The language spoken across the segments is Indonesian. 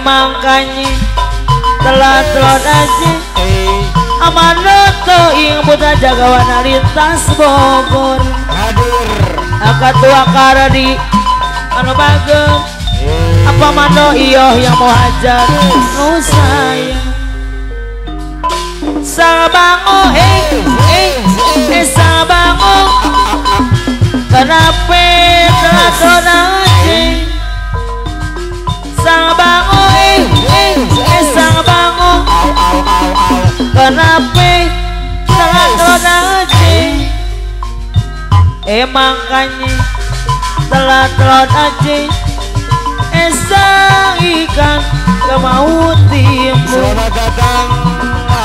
Emang kanye telah telah aceh Amanoto ing buta jagawana lintas Bogor. Hadir Akatua karadi anu bagem. Apa mando iyo yang mau hajar? Nu sayang. Sabango eh eh eh sabango. Kenapa telah donasi sabango kenapa telah telot aja esa ikan gak mau timbul selamat datang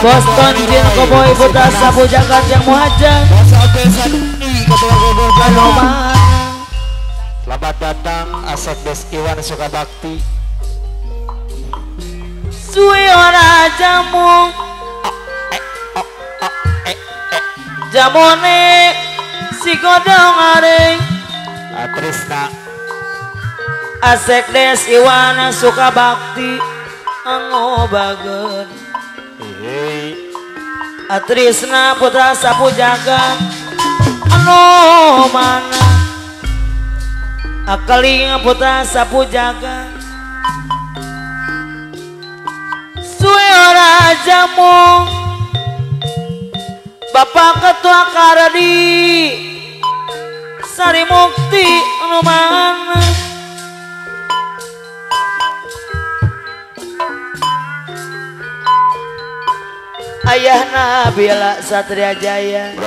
Boston Jin Cowboy Putra Sabu Jagat yang Opesan Ketua Selamat datang Asep Des Iwan Sukabakti Suwe ora jamu. Jamone si godong areng Trisna Asek des Iwana suka bakti Angobagen Hei. Atrisna putra sapu jagat Anu mana? Akaling putra sapu jagat Suwe ora jamu Bapak ketua karadi Sari mukti anu mana Ayahna Bila Satria Jaya.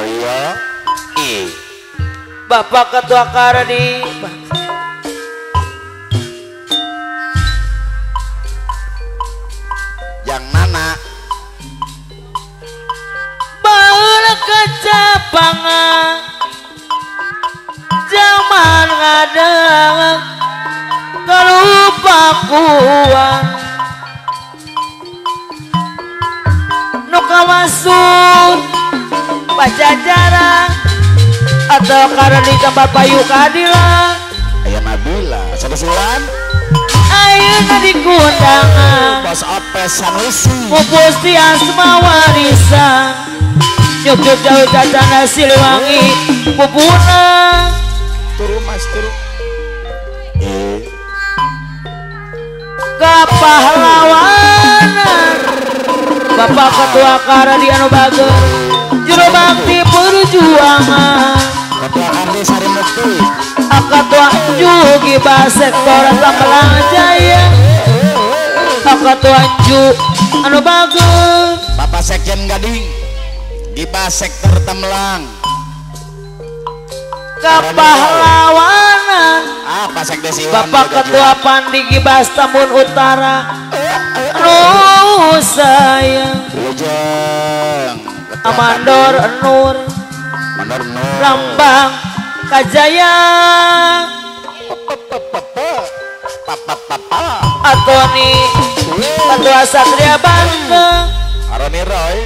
Bapak Ketua Kardi Yang Nana Baula kecapangan Zaman ngadang. Kelupa kuat Nuka masuk Pajajaran. Atau karena di tempat payu keadilan. Ayah Nabila Sebesulan Ayo di kundangan Bos Opes Sanusi Pupus di asma warisan? Nyuk nyuk jauh cacana siliwangi Pupuna Turu mas turu Kepahlawanan Bapak Ketua Karadi Anu Bager Juru Bakti Perjuangan Ketua Kardi Sari Mukti Ketua Jugi Basektor Tambelang Jaya Ketua Ju Anu Bager Bapak Sekjen Gading Giba Sektor Temlang Kepahlawanan Apa Sekdes Iwan Bapak Ketua Pandi Gibas Tambun Utara. Anu sayang. Amandor Nur Nur Lambang Kajaya. Atoni Ketua Satria Bangga. Aroni Roy.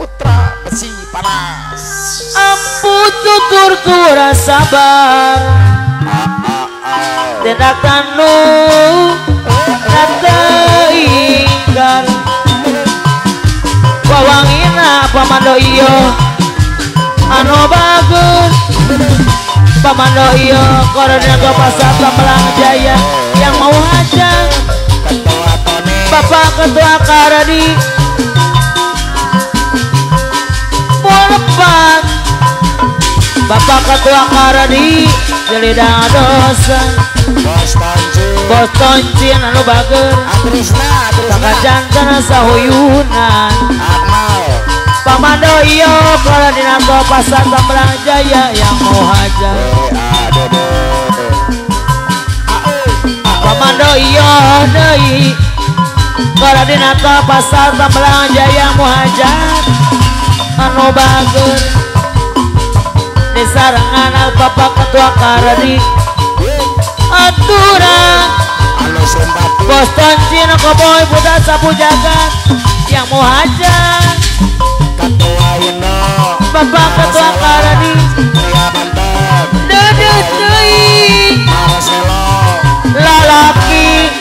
Putra Besi Panas. Ampu tutur tura sabar Tindak tanu Nata ingkar. Wawangina pamando iyo Anu bagus. Pamando iyo Korona ke pasar Tambelang Jaya Yang mau hajang. Bapak Ketua Karadi. Molepat Bapak Ketua Karadi Jelidang dosa. Bos Tonci Toncin anu bager Atrisna Pakajantan sahuyunan Pamando iyo kalau dina ko pasar Tambelang Jaya yang mau hajar. Eh Pamando iyo deui kalau dina ko pasar Tambelang Jaya mau hajar. Anu bager di sarangan bapak ketua karadi. Aturan. Anu simpati Bos Toncin Koboy Buddha Sapu Jagat yang mau hajar Bapak Ketua Marcelo Lalaki.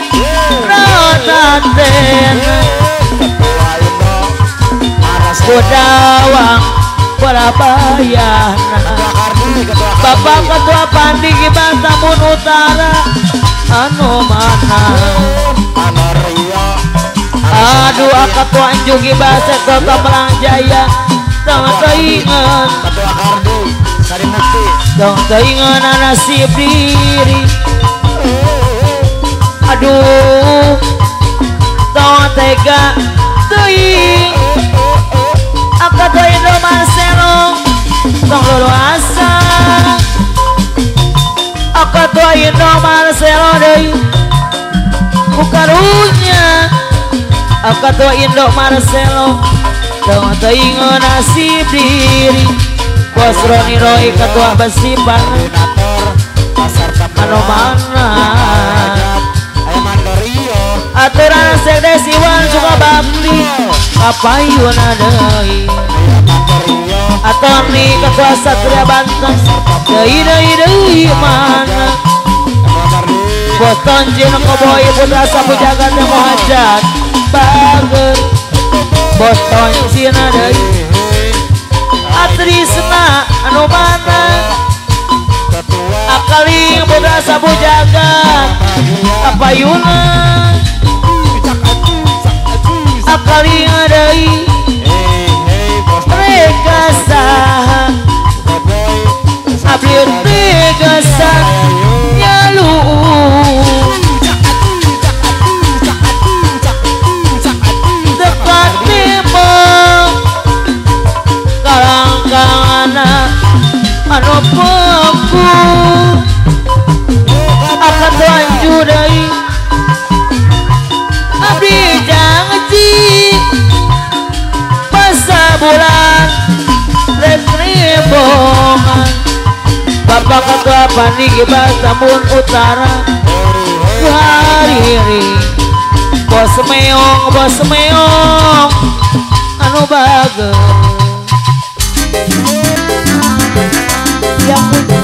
Bapak Ketua Pandi Bantamun Utara. Anu mana? Aduh Ketua Anjugi Basek Kota Melang Jaya Tengah keinget Ketua Kardi Sari Mukti Dong keinget nasib diri. Aduh. Tong tega Teing. Aku tuh Indo Marcelo Tong lulu asa. Aku tuh Indo Marcelo deh Bukarunya Aku tuh Indo Marcelo Tong teinget nasib diri. Bos Roni Roy ketua besipan Koordinator Pasar Tapelan mana Mando Rio aturan sekdes Iwan suka bakti kapayun adai Ayo Mando Rio atoni ketua satria Banten. Deui deui deui mana? Bos tonjin koboy putra sapu jagat yang mau hajat tonjin deui Atrisna anu mana? Putra sapu jagat kapayunan akaling deui mereka saha abdi mereka sah nyalu peku akan tuanju deui abdi janji masa bulan rekriboman Bapak Ketua Paniki Tambun Utara. Hariri Bos meong, bos meong. Anu bager Yang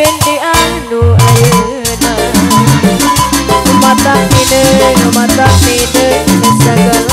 pintian nu ayeuna. Matak pineung matak pineung segala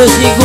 Aduh sigu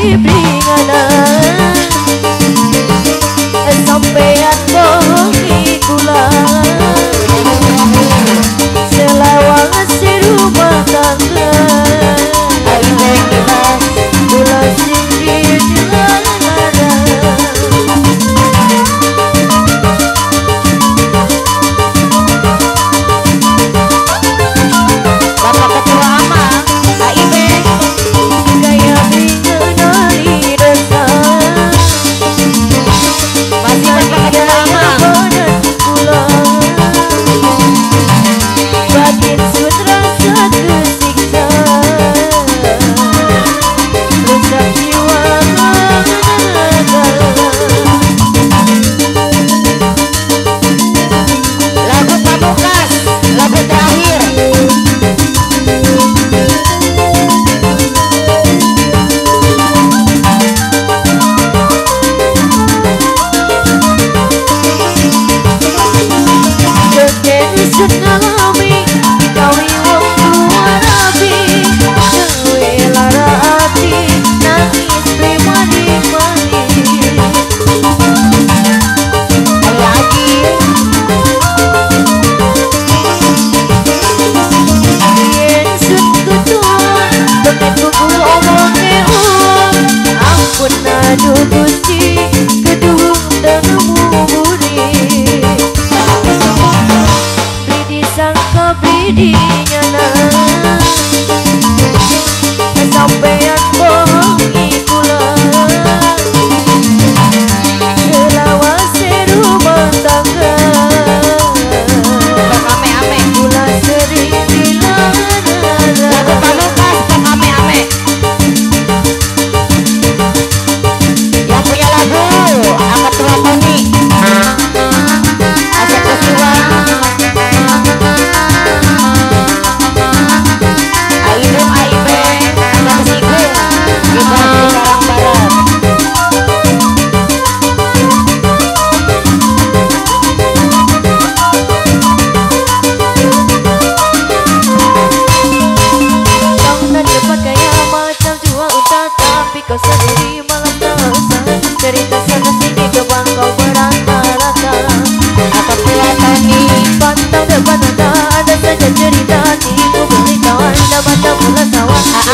kau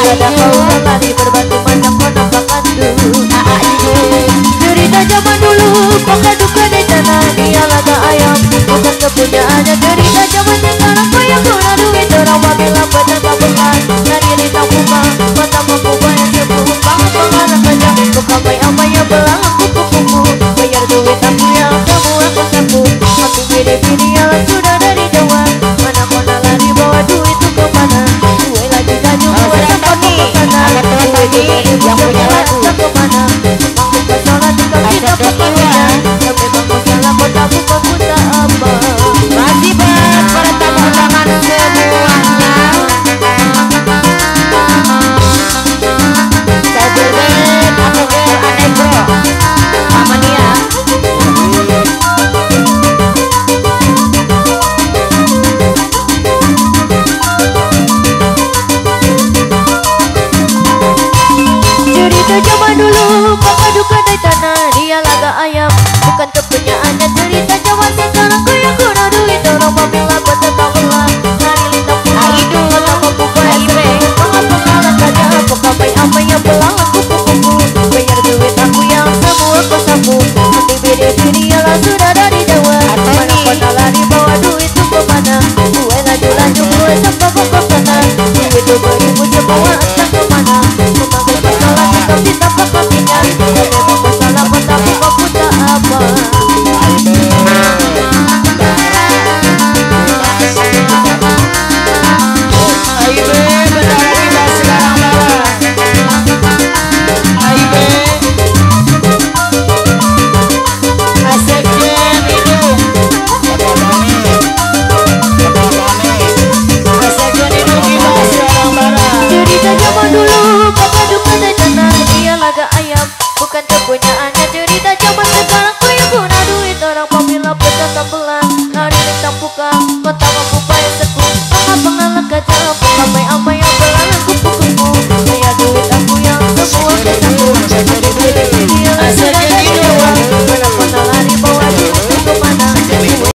ada kau kembali berbatu menemukan nafakatku Cerita zaman dulu Pakai duka di tanah Dia lada ayam. Bukan kepunyaannya Cerita zaman sekarang Kau yang guna duit Orang wabilah Betapa bukan